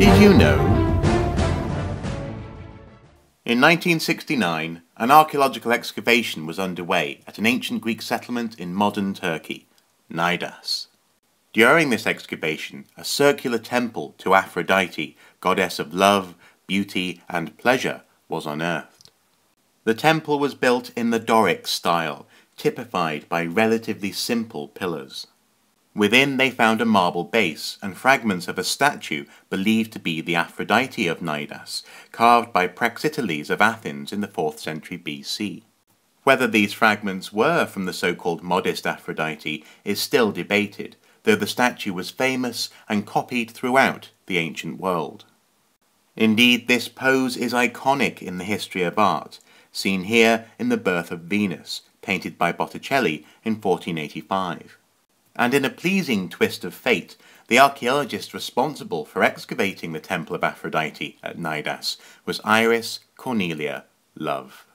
you know? In 1969, an archaeological excavation was underway at an ancient Greek settlement in modern Turkey, Knidus. During this excavation, a circular temple to Aphrodite, goddess of love, beauty, and pleasure, was unearthed. The temple was built in the Doric style, typified by relatively simple pillars. Within they found a marble base and fragments of a statue believed to be the Aphrodite of Knidus, carved by Praxiteles of Athens in the 4th century BC. Whether these fragments were from the so-called modest Aphrodite is still debated, though the statue was famous and copied throughout the ancient world. Indeed, this pose is iconic in the history of art, seen here in The Birth of Venus, painted by Botticelli in 1485 and in a pleasing twist of fate, the archaeologist responsible for excavating the Temple of Aphrodite at Knidus was Iris Cornelia Love.